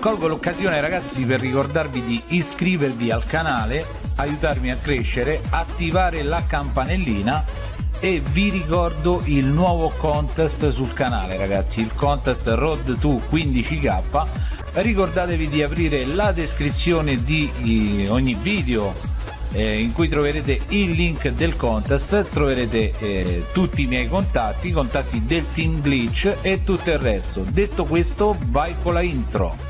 colgo l'occasione ragazzi per ricordarvi di iscrivervi al canale aiutarmi a crescere attivare la campanellina e vi ricordo il nuovo contest sul canale ragazzi il contest road to 15k ricordatevi di aprire la descrizione di ogni video eh, in cui troverete il link del contest troverete eh, tutti i miei contatti i contatti del team glitch e tutto il resto. Detto questo vai con la intro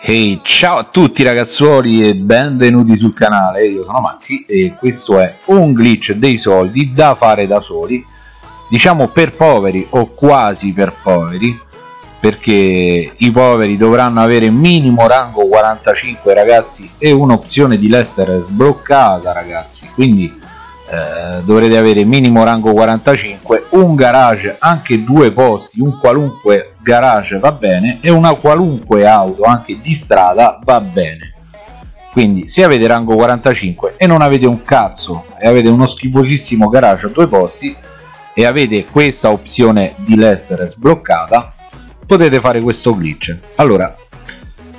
hey, ciao a tutti ragazzuoli e benvenuti sul canale, io sono Maxi e questo è un glitch dei soldi da fare da soli diciamo per poveri o quasi per poveri perché i poveri dovranno avere minimo rango 45 ragazzi e un'opzione di Lester sbloccata ragazzi. Quindi eh, dovrete avere minimo rango 45 un garage anche due posti un qualunque garage va bene e una qualunque auto anche di strada va bene. Quindi se avete rango 45 e non avete un cazzo e avete uno schifosissimo garage a due posti e avete questa opzione di Lester sbloccata potete fare questo glitch. Allora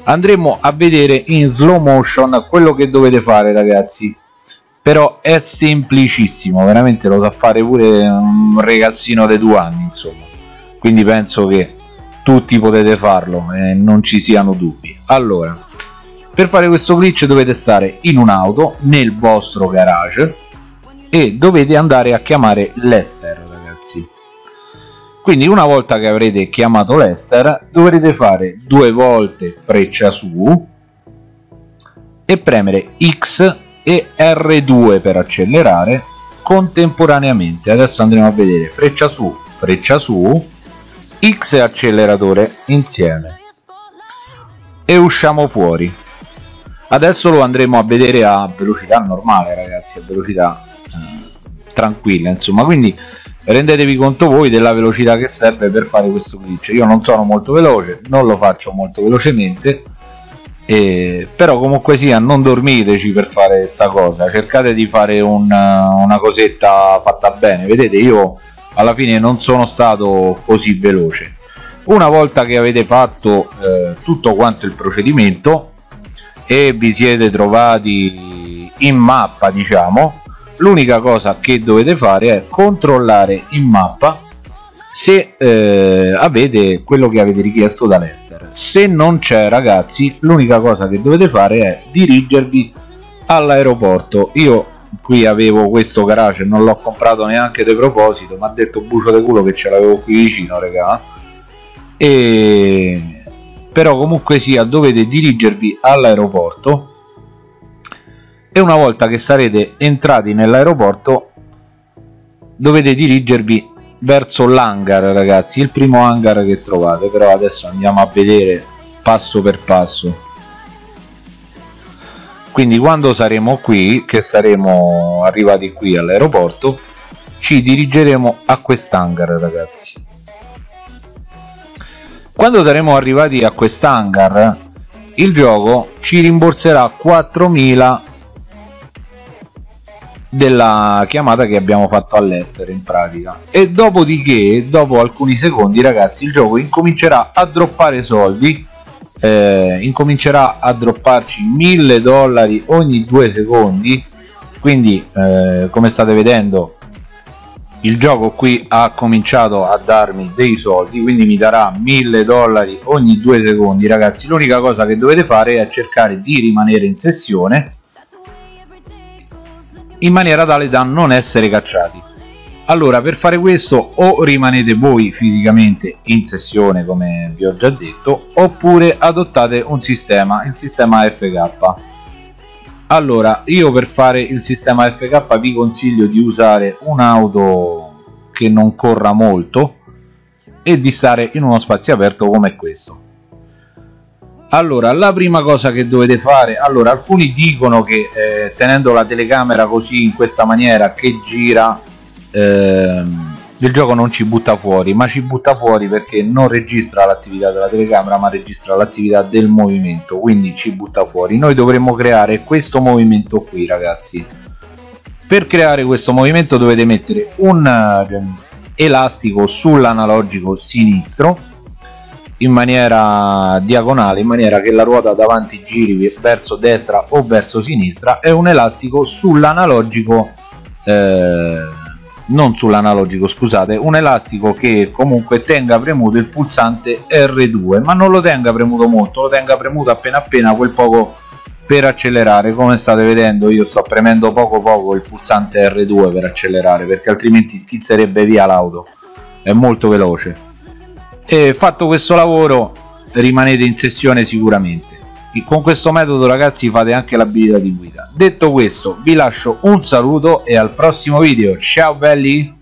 andremo a vedere in slow motion quello che dovete fare ragazzi però è semplicissimo veramente lo sa fare pure un ragazzino dei due anni insomma. Quindi penso che tutti potete farlo e non ci siano dubbi. Allora per fare questo glitch dovete stare in un'auto nel vostro garage e dovete andare a chiamare Lester ragazzi. Quindi una volta che avrete chiamato Lester dovrete fare due volte freccia su e premere X e R2 per accelerare contemporaneamente. Adesso andremo a vedere freccia su freccia su X e acceleratore insieme. E usciamo fuori. Adesso lo andremo a vedere a velocità normale ragazzi a velocità eh, tranquilla insomma. Quindi rendetevi conto voi della velocità che serve per fare questo glitch. Io non sono molto veloce non lo faccio molto velocemente e, però comunque sia non dormiteci per fare questa cosa cercate di fare un, una cosetta fatta bene. Vedete io alla fine non sono stato così veloce. Una volta che avete fatto eh, tutto quanto il procedimento e vi siete trovati in mappa diciamo l'unica cosa che dovete fare è controllare in mappa se eh, avete quello che avete richiesto da Lester se non c'è ragazzi l'unica cosa che dovete fare è dirigervi all'aeroporto. Io qui avevo questo garage non l'ho comprato neanche di proposito mi ha detto bucio di culo che ce l'avevo qui vicino regà e però comunque sia dovete dirigervi all'aeroporto. E una volta che sarete entrati nell'aeroporto dovete dirigervi verso l'hangar ragazzi il primo hangar che trovate però adesso andiamo a vedere passo per passo. Quindi quando saremo qui che saremo arrivati qui all'aeroporto ci dirigeremo a quest'hangar ragazzi. Quando saremo arrivati a quest'hangar il gioco ci rimborserà 4000 della chiamata che abbiamo fatto all'estero in pratica. E dopodiché dopo alcuni secondi ragazzi il gioco incomincerà a droppare soldi. Eh, incomincerà a dropparci 1000 dollari ogni due secondi. Quindi eh, come state vedendo il gioco qui ha cominciato a darmi dei soldi quindi mi darà 1000 dollari ogni due secondi. Ragazzi l'unica cosa che dovete fare è cercare di rimanere in sessione in maniera tale da non essere cacciati. Allora per fare questo o rimanete voi fisicamente in sessione come vi ho già detto oppure adottate un sistema il sistema FK allora io per fare il sistema FK vi consiglio di usare un'auto che non corra molto e di stare in uno spazio aperto come questo allora la prima cosa che dovete fare allora alcuni dicono che eh, tenendo la telecamera così in questa maniera che gira ehm, il gioco non ci butta fuori ma ci butta fuori perché non registra l'attività della telecamera ma registra l'attività del movimento quindi ci butta fuori. Noi dovremmo creare questo movimento qui ragazzi. Per creare questo movimento dovete mettere un uh, elastico sull'analogico sinistro in maniera diagonale in maniera che la ruota davanti giri verso destra o verso sinistra e un elastico sull'analogico eh, non sull'analogico scusate un elastico che comunque tenga premuto il pulsante R2 ma non lo tenga premuto molto lo tenga premuto appena appena quel poco per accelerare. Come state vedendo io sto premendo poco poco il pulsante R2 per accelerare perché altrimenti schizzerebbe via l'auto. È molto veloce e fatto questo lavoro rimanete in sessione sicuramente. E con questo metodo ragazzi fate anche l'abilità di guida. Detto questo vi lascio un saluto e al prossimo video. Ciao belli